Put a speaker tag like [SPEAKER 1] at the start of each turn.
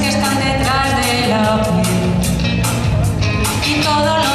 [SPEAKER 1] que están detrás de la piel. Y todo